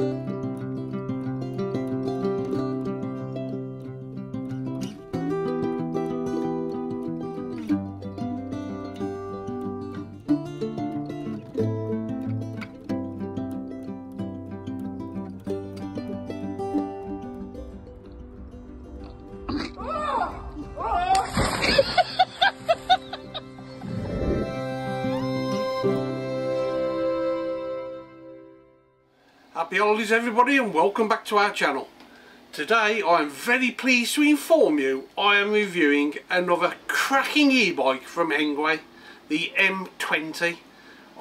Happy holidays everybody and welcome back to our channel. Today I am very pleased to inform you I am reviewing another cracking e-bike from Engwe, the M20.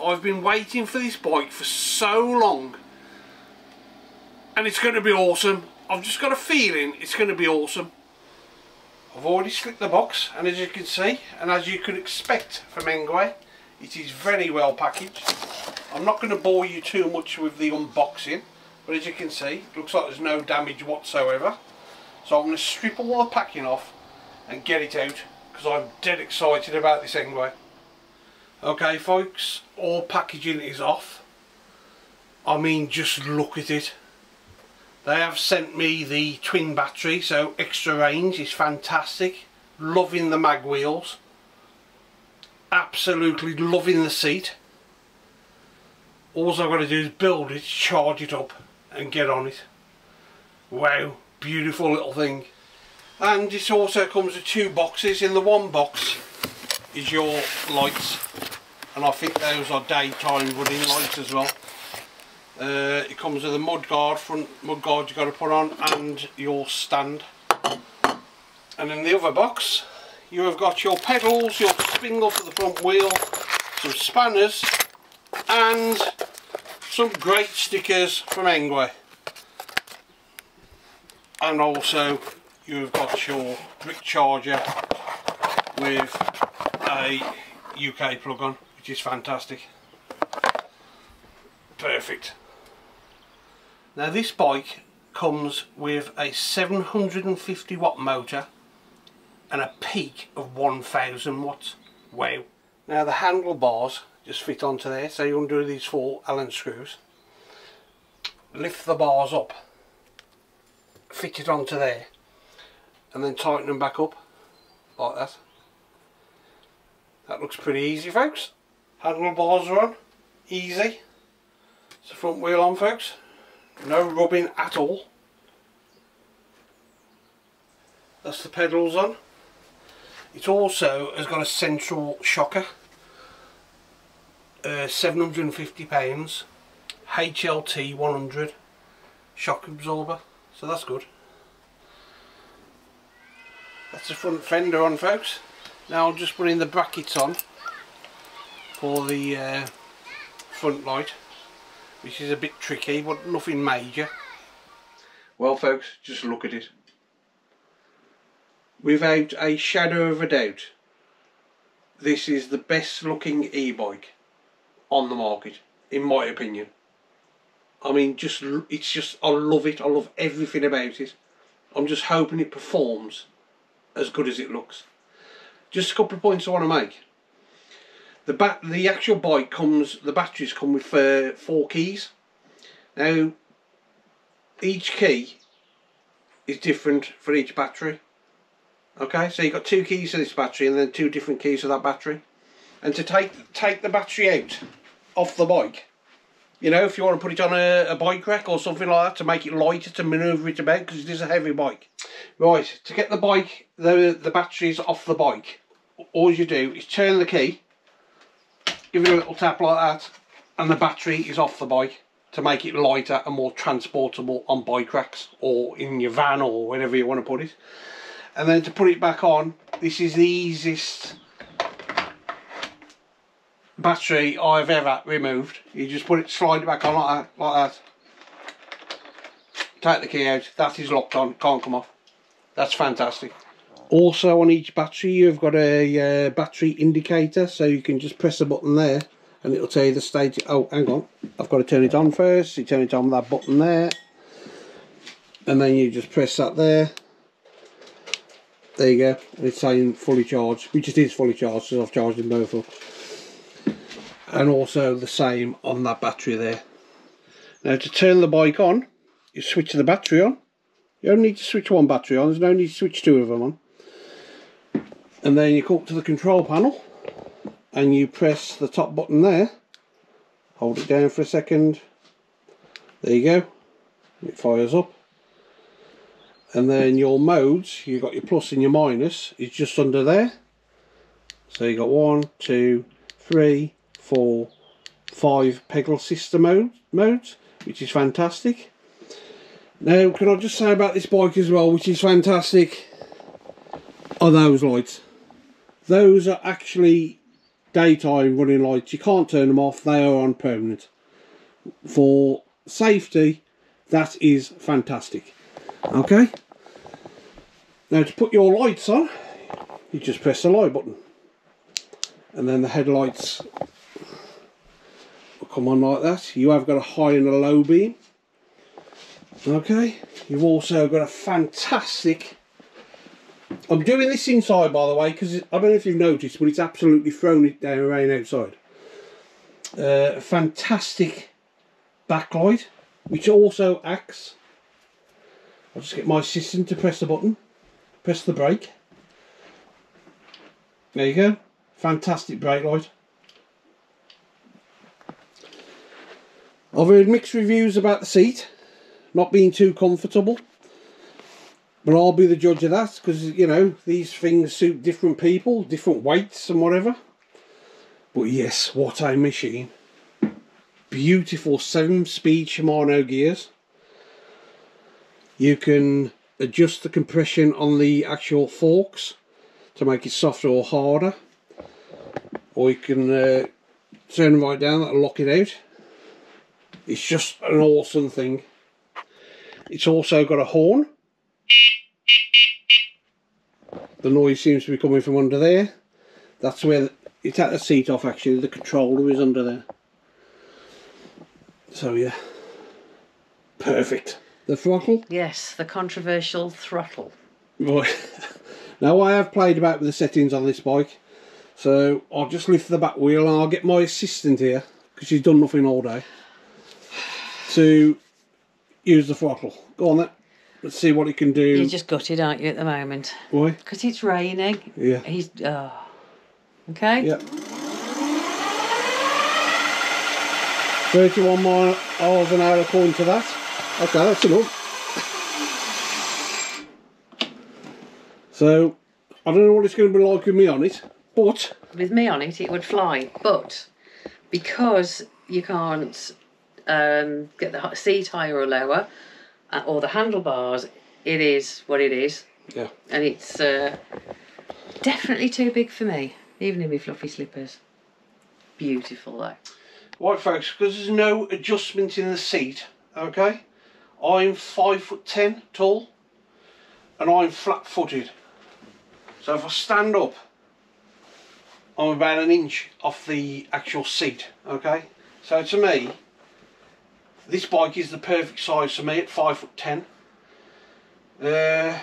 I've been waiting for this bike for so long and it's going to be awesome. I've just got a feeling it's going to be awesome. I've already slipped the box and as you can see and as you could expect from Engwe it is very well packaged. I'm not going to bore you too much with the unboxing but as you can see it looks like there's no damage whatsoever. So I'm going to strip all the packing off and get it out because I'm dead excited about this anyway. Okay folks all packaging is off. I mean just look at it. They have sent me the twin battery so extra range is fantastic. Loving the mag wheels. Absolutely loving the seat all I've got to do is build it, charge it up and get on it. Wow, beautiful little thing. And it also comes with two boxes. In the one box is your lights and I think those are daytime running lights as well. Uh, it comes with a mud guard, front mud guard you've got to put on and your stand. And in the other box you have got your pedals, your spindle for the front wheel, some spanners and some great stickers from Engwe and also you've got your brick charger with a UK plug on which is fantastic. Perfect. Now this bike comes with a 750 watt motor and a peak of 1000 watts. Wow. Now the handlebars just fit onto there. So you undo these four allen screws. Lift the bars up. Fit it onto there. And then tighten them back up. Like that. That looks pretty easy folks. Handlebars are on easy. It's the front wheel on folks. No rubbing at all. That's the pedals on. It also has got a central shocker uh, 750 pounds. HLT 100 shock absorber. So that's good. That's the front fender on folks. Now I'm just putting the brackets on for the uh, front light which is a bit tricky but nothing major. Well folks just look at it. Without a shadow of a doubt this is the best looking e-bike on the market in my opinion. I mean just it's just I love it. I love everything about it. I'm just hoping it performs as good as it looks. Just a couple of points I want to make. The bat the actual bike comes the batteries come with uh, four keys. Now each key is different for each battery. Okay so you've got two keys for this battery and then two different keys for that battery. And to take take the battery out off the bike. You know if you want to put it on a, a bike rack or something like that to make it lighter to maneuver it about because it is a heavy bike. Right to get the bike the the batteries off the bike all you do is turn the key give it a little tap like that and the battery is off the bike to make it lighter and more transportable on bike racks or in your van or wherever you want to put it. And then to put it back on this is the easiest battery I've ever removed you just put it slide it back on like that like that. Take the key out that is locked on can't come off. That's fantastic. Also on each battery you've got a uh, battery indicator so you can just press a button there and it'll tell you the state oh hang on I've got to turn it on first you turn it on with that button there and then you just press that there. There you go it's saying fully charged which it is fully charged so I've charged them both up and also the same on that battery there Now to turn the bike on, you switch the battery on. You only need to switch one battery on, there's no need to switch two of them on. And then you go up to the control panel and you press the top button there. Hold it down for a second. There you go. It fires up. And then your modes, you've got your plus and your minus, is just under there. So you got one, two, three, four, five pedal system mode, modes, which is fantastic. Now, can I just say about this bike as well, which is fantastic, are those lights. Those are actually daytime running lights. You can't turn them off, they are on permanent. For safety, that is fantastic. Okay? Now to put your lights on, you just press the light button. And then the headlights come on like that. You have got a high and a low beam. Okay, you've also got a fantastic I'm doing this inside by the way because I don't know if you've noticed but it's absolutely thrown it down rain outside. Uh, fantastic backlight which also acts. I'll just get my assistant to press the button. Press the brake. There you go. Fantastic brake light. I've heard mixed reviews about the seat. Not being too comfortable. But I'll be the judge of that because, you know, these things suit different people, different weights and whatever. But yes, what a machine. Beautiful 7-speed Shimano gears. You can adjust the compression on the actual forks to make it softer or harder. Or you can uh, turn right down, that'll lock it out. It's just an awesome thing. It's also got a horn. The noise seems to be coming from under there. That's where it's at the seat off actually. The controller is under there. So yeah. Perfect. The throttle? Yes the controversial throttle. Right. Now I have played about with the settings on this bike so I'll just lift the back wheel and I'll get my assistant here because she's done nothing all day to use the throttle go on then Let's see what he can do. You're just gutted, aren't you, at the moment? Why? Because it's raining. Yeah. He's. Oh. Okay? Yeah. 31 miles an hour according to that. Okay, that's enough. So, I don't know what it's going to be like with me on it, but... With me on it, it would fly. But, because you can't um, get the seat higher or lower, uh, or the handlebars, it is what it is. Yeah. And it's uh, definitely too big for me, even in my fluffy slippers. Beautiful though. Right folks, because there's no adjustment in the seat, okay? I'm five foot ten tall and I'm flat footed. So if I stand up, I'm about an inch off the actual seat, okay? So to me, this bike is the perfect size for me at five foot ten. Uh,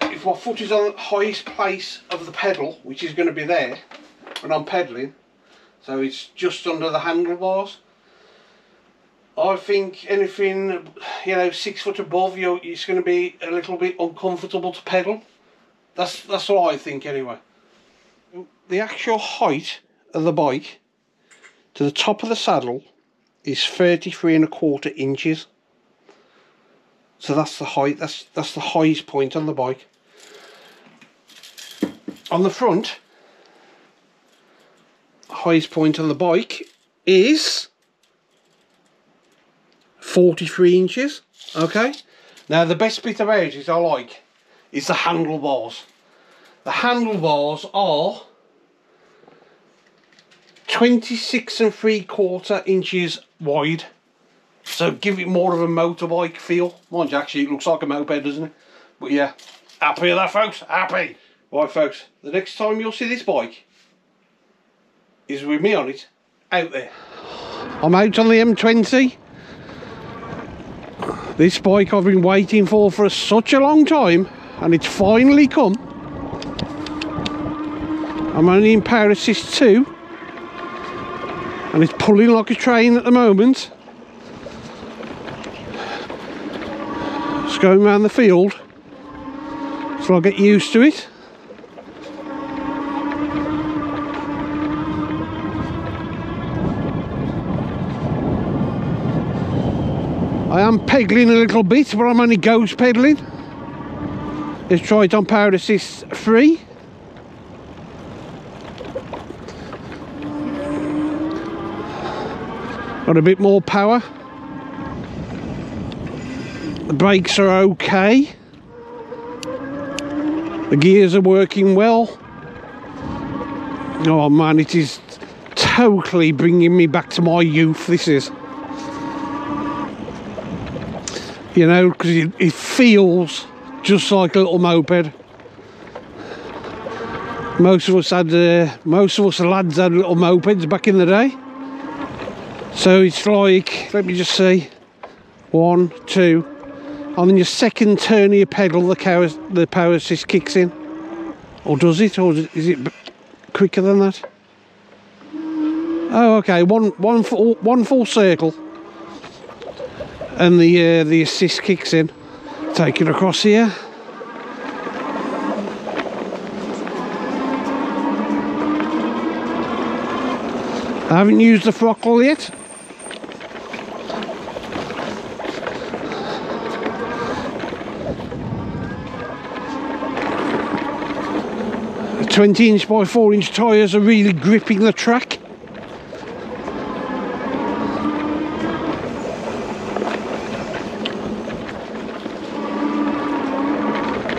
if my foot is on the highest place of the pedal, which is going to be there when I'm pedaling, so it's just under the handlebars. I think anything, you know, six foot above you, it's going to be a little bit uncomfortable to pedal. That's that's what I think anyway. The actual height of the bike to the top of the saddle is 33 and a quarter inches. So that's the height, that's, that's the highest point on the bike. On the front, highest point on the bike is 43 inches, okay? Now the best bit about it I like is the handlebars. The handlebars are 26 and 3 quarter inches wide. So give it more of a motorbike feel. Mind you actually it looks like a moped doesn't it? But yeah. Happy with that folks? Happy. Right folks the next time you'll see this bike is with me on it out there. I'm out on the M20 this bike I've been waiting for for such a long time and it's finally come. I'm only in power assist 2 and it's pulling like a train at the moment. It's going around the field. So I'll get used to it. I am pedaling a little bit but I'm only ghost pedaling It's tried on power assist 3 Got a bit more power. The brakes are okay. The gears are working well. Oh man, it is totally bringing me back to my youth, this is. You know, because it, it feels just like a little moped. Most of us had, uh, most of us lads had little mopeds back in the day. So it's like, let me just see, one, two, and then your second turn of your pedal, the power, the power assist kicks in. Or does it? Or is it quicker than that? Oh, okay. One, one full, one full circle, and the uh, the assist kicks in. Take it across here. I haven't used the throttle yet. 20 inch by 4 inch tyres are really gripping the track.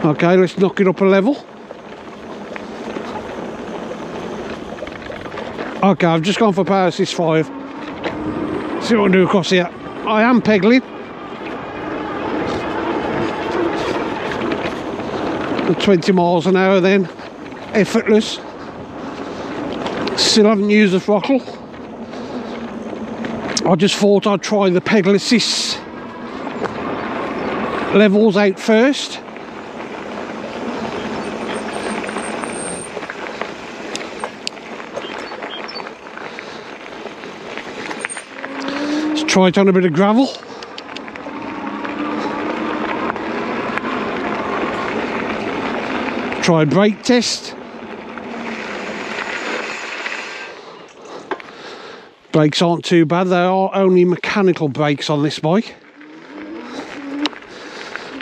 Okay, let's knock it up a level. Okay, I've just gone for power assist 5. See what I do across here. I am pedaling. At 20 miles an hour then effortless. Still haven't used the throttle. I just thought I'd try the pedal assist levels out first. Let's try it on a bit of gravel. Try a brake test. Brakes aren't too bad, There are only mechanical brakes on this bike.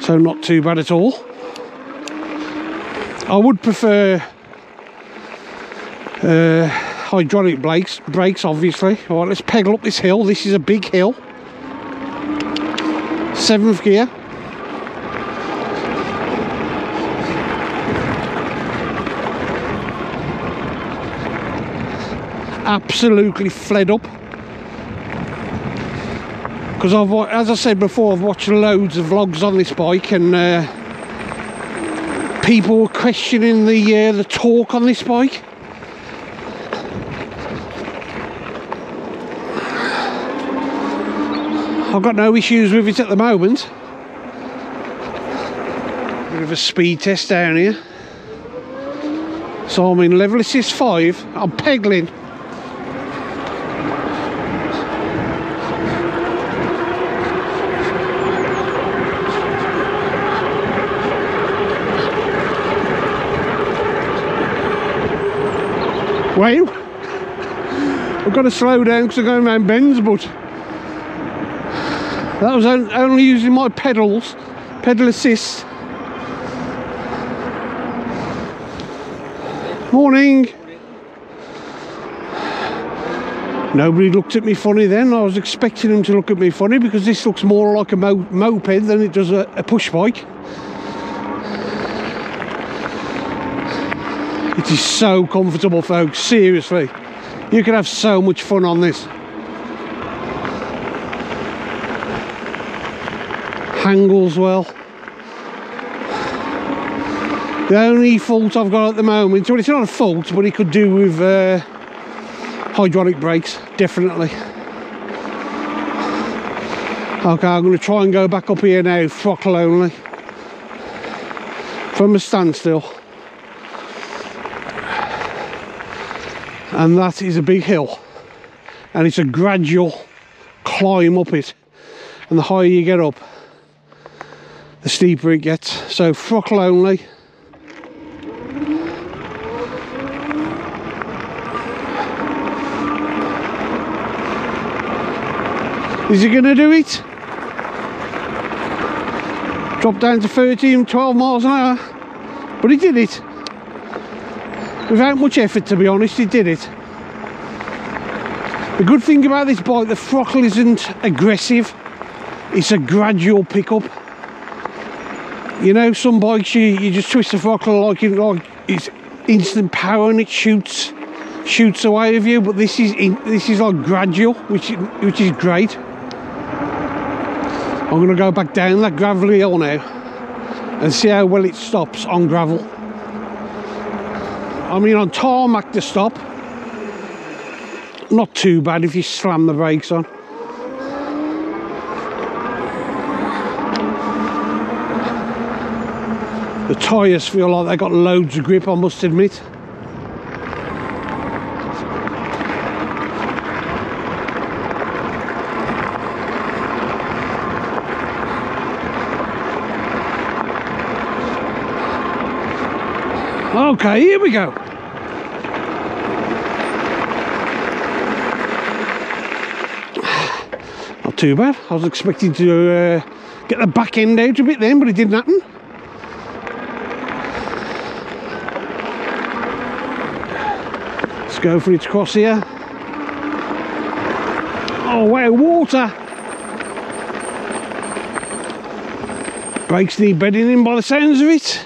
So not too bad at all. I would prefer uh, hydraulic brakes, brakes obviously. Alright, let's pedal up this hill. This is a big hill. Seventh gear. Absolutely fled up. Because I've as I said before I've watched loads of vlogs on this bike and uh, people were questioning the uh, the torque on this bike. I've got no issues with it at the moment. Bit of a speed test down here. So I'm in level assist 5 I'm pedaling Well, I've got to slow down because I'm going around bends, but that was only using my pedals, pedal assist. Morning. Nobody looked at me funny then. I was expecting them to look at me funny because this looks more like a mo moped than it does a, a push bike. It is so comfortable, folks. Seriously. You can have so much fun on this. Handles well. The only fault I've got at the moment, well it's not a fault, but it could do with uh, hydraulic brakes, definitely. Okay, I'm going to try and go back up here now, throttle only. From a standstill. And that is a big hill and it's a gradual climb up it and the higher you get up the steeper it gets. So throttle only. Is he going to do it? Drop down to 13, 12 miles an hour. But he did it. Without much effort, to be honest, he did it. The good thing about this bike, the throttle isn't aggressive. It's a gradual pickup. You know, some bikes you, you just twist the throttle like, like it's instant power and it shoots shoots away of you. But this is in, this is like gradual, which which is great. I'm going to go back down that gravelly hill now and see how well it stops on gravel. I mean on tarmac to stop, not too bad if you slam the brakes on. The tyres feel like they got loads of grip I must admit. Okay, here we go. Too bad. I was expecting to uh, get the back end out a bit then, but it didn't happen. Let's go for its cross here. Oh wow, water! Brakes need bedding in by the sounds of it.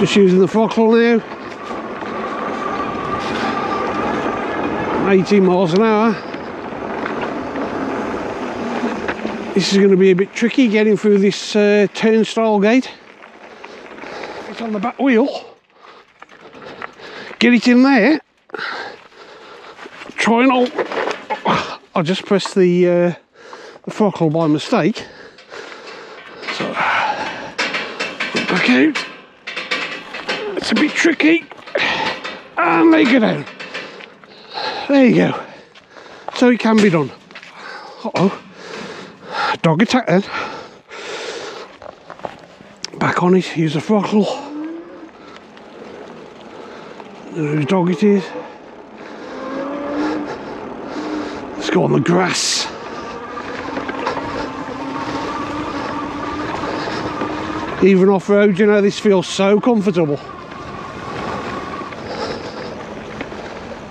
Just using the throttle now. 18 miles an hour. This is going to be a bit tricky getting through this uh, turnstile gate. It's on the back wheel. Get it in there. Try and. I just pressed the, uh, the throttle by mistake. So, back out. It's a bit tricky. And you go down. There you go. So it can be done. Uh oh. Dog attack then. Back on it, use the throttle. Whose dog it is. Let's go on the grass. Even off road, you know, this feels so comfortable.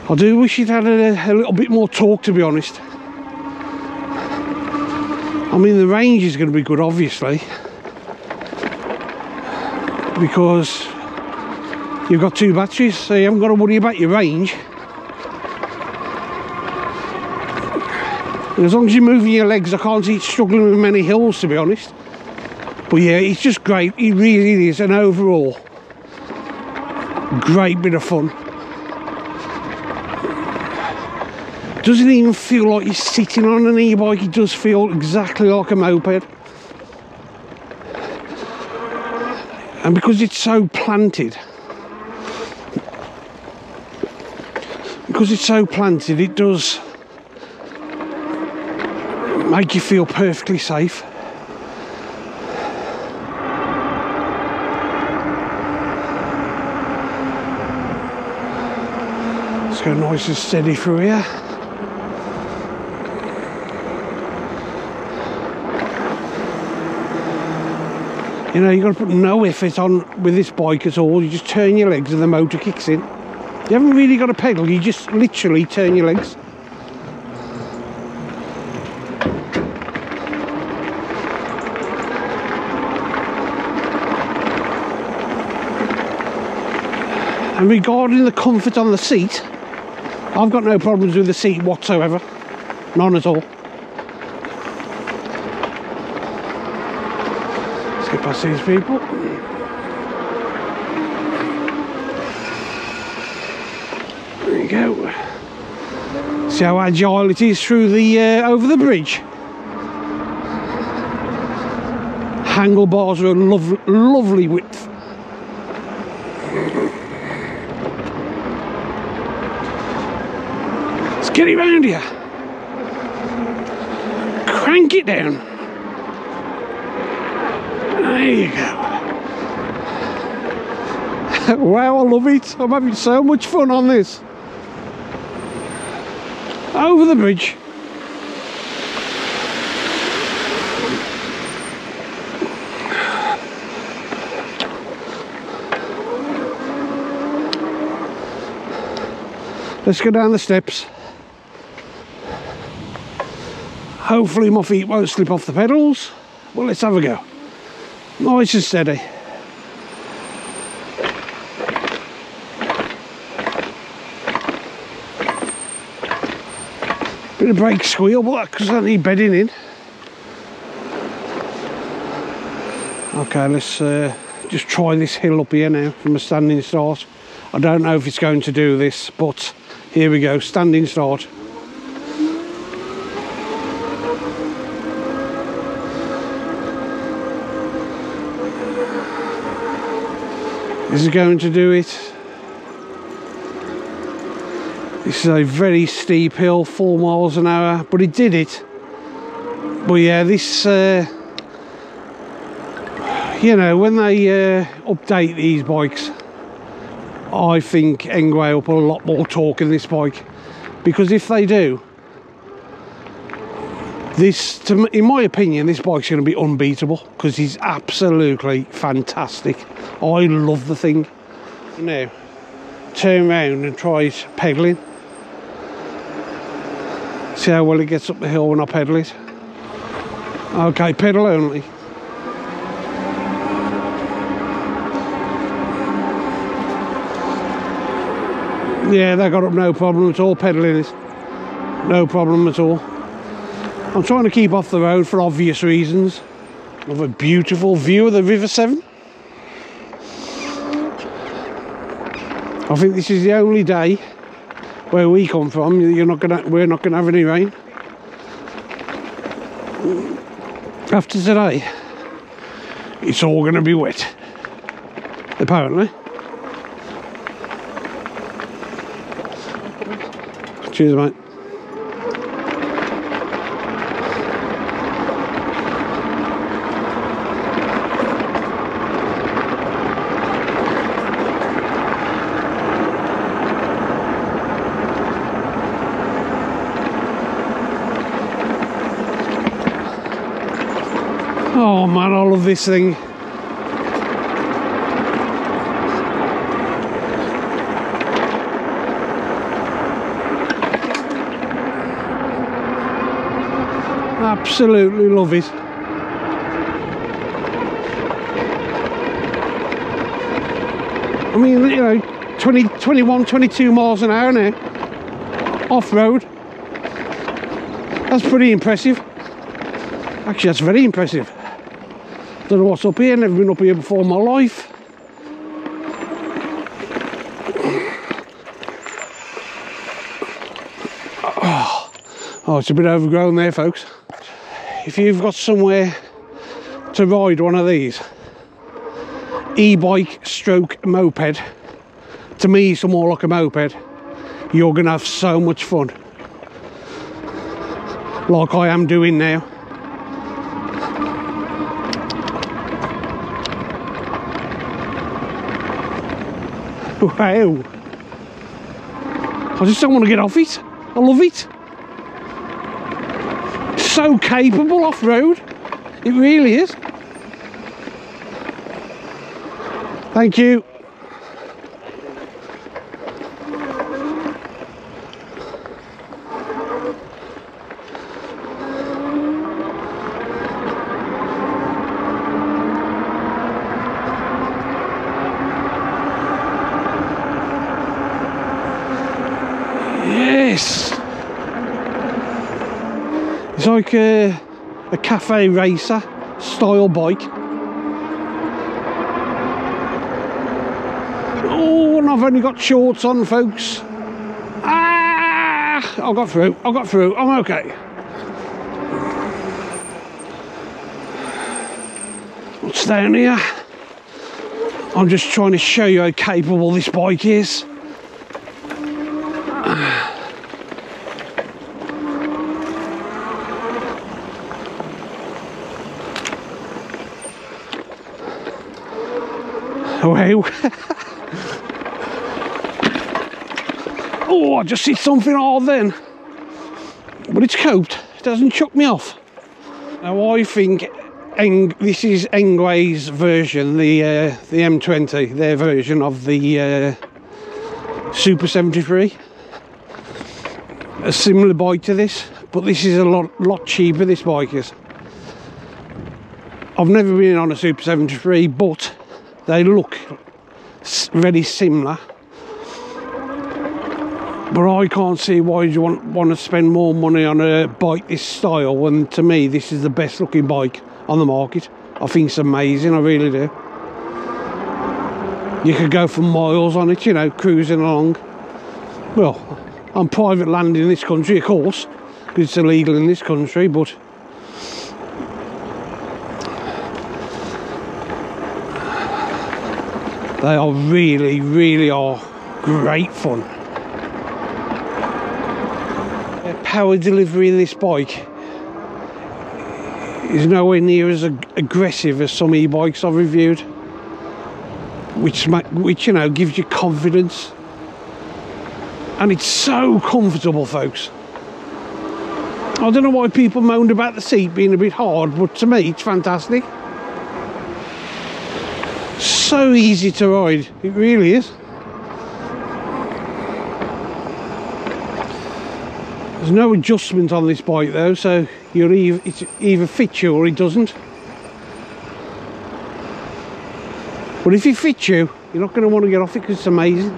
I do wish it had a, a little bit more torque to be honest. I mean the range is going to be good obviously. Because you've got two batteries so you haven't got to worry about your range. And as long as you're moving your legs I can't see it struggling with many hills to be honest. But yeah it's just great. It really is an overall great bit of fun doesn't even feel like you're sitting on an e-bike? It does feel exactly like a moped. And because it's so planted because it's so planted it does make you feel perfectly safe. Let's go nice and steady through here You know, you've got to put no effort on with this bike at all. You just turn your legs and the motor kicks in. You haven't really got to pedal, you just literally turn your legs. And regarding the comfort on the seat, I've got no problems with the seat whatsoever. None at all. Get past these people. There you go. See how agile it is through the uh, over the bridge. Handlebars are a lov lovely width. Let's get it round here. crank it down. There you go. wow, I love it. I'm having so much fun on this. Over the bridge. Let's go down the steps. Hopefully my feet won't slip off the pedals. Well, let's have a go. Nice and steady. Bit of brake squeal, but because I need bedding in. Okay, let's uh, just try this hill up here now from a standing start. I don't know if it's going to do this, but here we go, standing start. This is going to do it. This is a very steep hill, four miles an hour, but it did it. But yeah, this, uh, you know, when they uh, update these bikes, I think Engwe will put a lot more torque in this bike. Because if they do, this, to, in my opinion, this bike's going to be unbeatable because he's absolutely fantastic. I love the thing. Now, turn around and try pedaling. See how well it gets up the hill when I pedal it. Okay, pedal only. Yeah, that got up no problem at all, pedaling it. No problem at all. I'm trying to keep off the road for obvious reasons. Of a beautiful view of the River Severn. I think this is the only day where we come from. You're not gonna, we're not gonna have any rain. After today, it's all gonna be wet. Apparently. Cheers, mate. Oh man, I love this thing. Absolutely love it. I mean, you know, 20, 21, 22 miles an hour now. Off-road. That's pretty impressive. Actually, that's very impressive. Don't know what's up here, never been up here before in my life. Oh, oh it's a bit overgrown there, folks. If you've got somewhere to ride one of these, e-bike stroke moped, to me it's more like a moped, you're to have so much fun. Like I am doing now. Wow. I just don't want to get off it. I love it. So capable off-road. It really is. Thank you. It's like a, a cafe racer style bike. Oh, and I've only got shorts on, folks. Ah! I got through. I got through. I'm okay. What's down here? I'm just trying to show you how capable this bike is. Oh, I just hit something hard then. But it's coped. It doesn't chuck me off. Now I think Eng this is Engwe's version, the uh, the M20, their version of the uh, Super 73. A similar bike to this, but this is a lot lot cheaper. This bike is. I've never been on a Super 73, but they look very similar. But I can't see why you want want to spend more money on a bike this style when to me this is the best looking bike on the market. I think it's amazing, I really do. You could go for miles on it, you know, cruising along. Well, on private land in this country, of course, because it's illegal in this country, but they are really, really are great fun. The power delivery in this bike is nowhere near as ag aggressive as some e-bikes I've reviewed which which you know gives you confidence. And it's so comfortable folks. I don't know why people moaned about the seat being a bit hard but to me it's fantastic so easy to ride. It really is. There's no adjustment on this bike though so you're either it either fits you or it doesn't. But if it fits you you're not going to want to get off it because it's amazing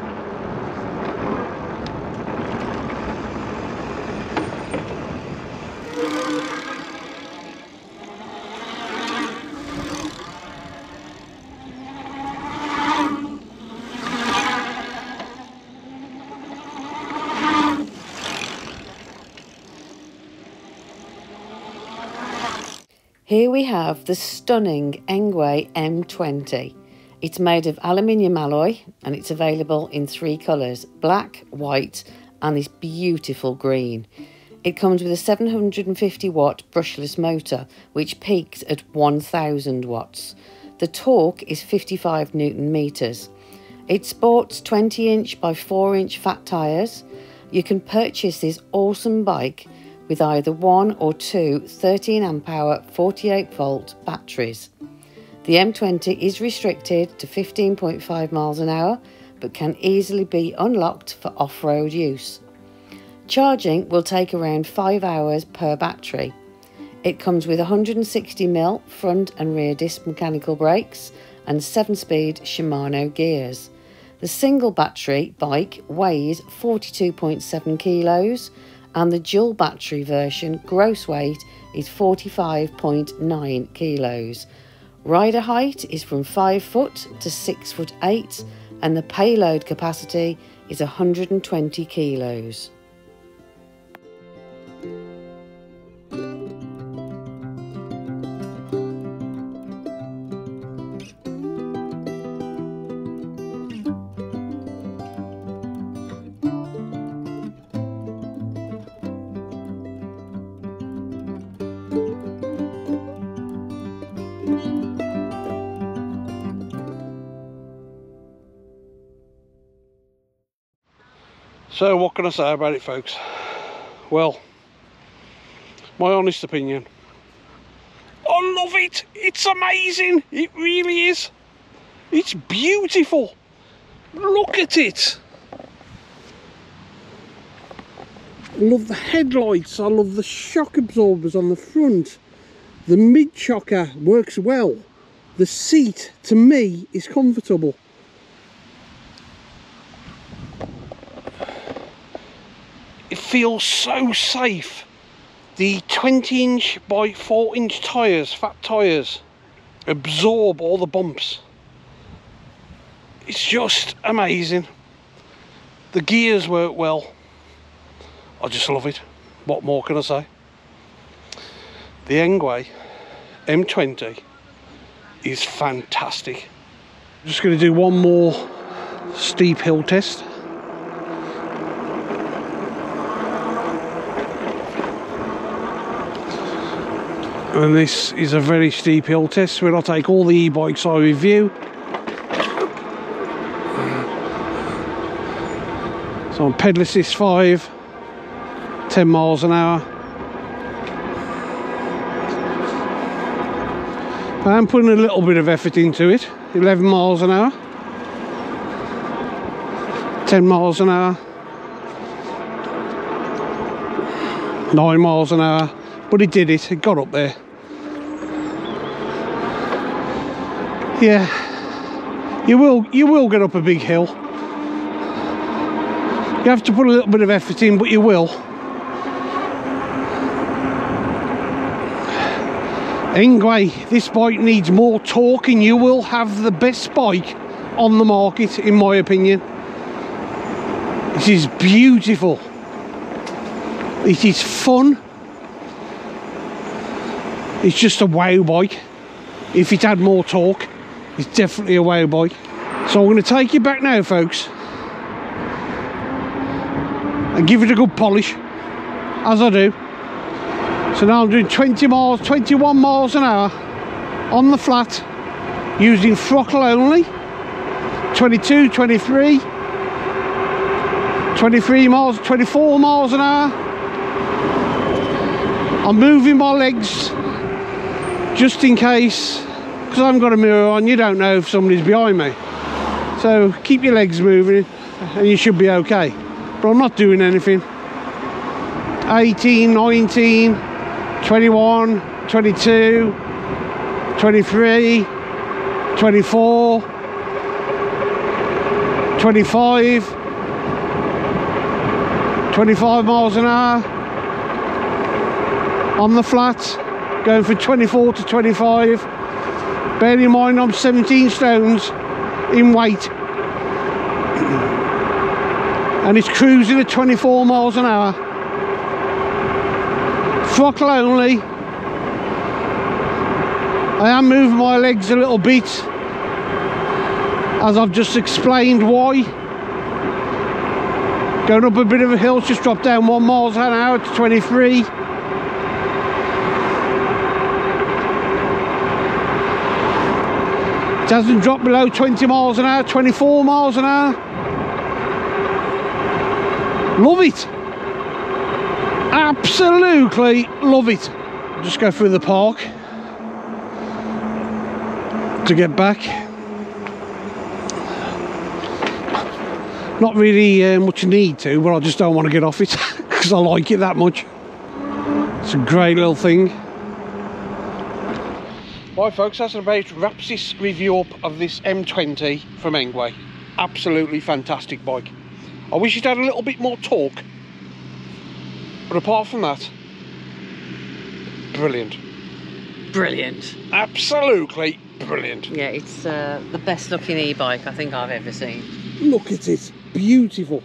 Here we have the stunning Engwe M20. It's made of aluminium alloy and it's available in three colours, black, white and this beautiful green. It comes with a 750 watt brushless motor which peaks at 1000 watts. The torque is 55 newton meters. It sports 20 inch by 4 inch fat tyres. You can purchase this awesome bike with either one or two 13 amp hour 48 volt batteries. The M20 is restricted to 15.5 miles an hour but can easily be unlocked for off-road use. Charging will take around 5 hours per battery. It comes with 160mm front and rear disc mechanical brakes and 7-speed Shimano gears. The single battery bike weighs 42.7 kilos and the dual battery version gross weight is 45.9 kilos. Rider height is from 5 foot to 6 foot 8 and the payload capacity is 120 kilos. So what can I say about it folks? Well, my honest opinion. I love it! It's amazing! It really is! It's beautiful! Look at it! I love the headlights, I love the shock absorbers on the front. The mid shocker works well. The seat, to me, is comfortable. Feels so safe. The 20 inch by 4 inch tyres fat tyres absorb all the bumps. It's just amazing. The gears work well. I just love it. What more can I say? The Engwe M20 is fantastic. I'm just going to do one more steep hill test and this is a very steep hill test. Where I take all the e-bikes I review. So I'm pedal assist 5 10 miles an hour. I am putting a little bit of effort into it. 11 miles an hour. 10 miles an hour. 9 miles an hour. But he did it, he got up there. Yeah, you will you will get up a big hill. You have to put a little bit of effort in, but you will. Anyway, this bike needs more torque and you will have the best bike on the market, in my opinion. This is beautiful. It is fun. It's just a wow bike. If it had more torque, it's definitely a wow bike. So I'm going to take you back now, folks and give it a good polish as I do so now I'm doing 20 miles 21 miles an hour on the flat using throttle only 22 23 23 miles 24 miles an hour I'm moving my legs just in case because I haven't got a mirror on you don't know if somebody's behind me. So keep your legs moving and you should be okay. But I'm not doing anything. 18 19 21 22 23 24 25 25 miles an hour on the flat going from 24 to 25 bearing in mind I'm 17 stones in weight. And it's cruising at 24 miles an hour. Throttle only. I am moving my legs a little bit as I've just explained why. Going up a bit of a hill just dropped down one miles an hour to 23 hasn't drop below 20 miles an hour 24 miles an hour Love it. Absolutely love it. Just go through the park to get back. Not really uh, much need to, but I just don't want to get off it because I like it that much. It's a great little thing. Right folks, that's about wraps this review up of this M20 from Engwe. Absolutely fantastic bike. I wish it had a little bit more torque. But apart from that, brilliant. Brilliant. Absolutely brilliant. Yeah, it's uh, the best looking e-bike I think I've ever seen. Look at it. Beautiful.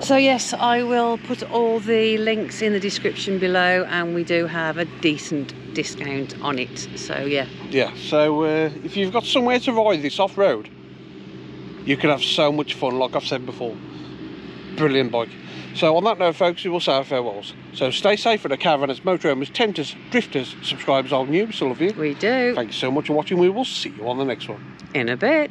So yes, I will put all the links in the description below and we do have a decent discount on it. So yeah. Yeah, so uh, if you've got somewhere to ride this off-road, you can have so much fun like I've said before. Brilliant bike. So on that note folks we will say our farewells. So stay safe for the caravanners motorhomes tenters drifters subscribers all new we still love you. We do. Thank you so much for watching. We will see you on the next one. In a bit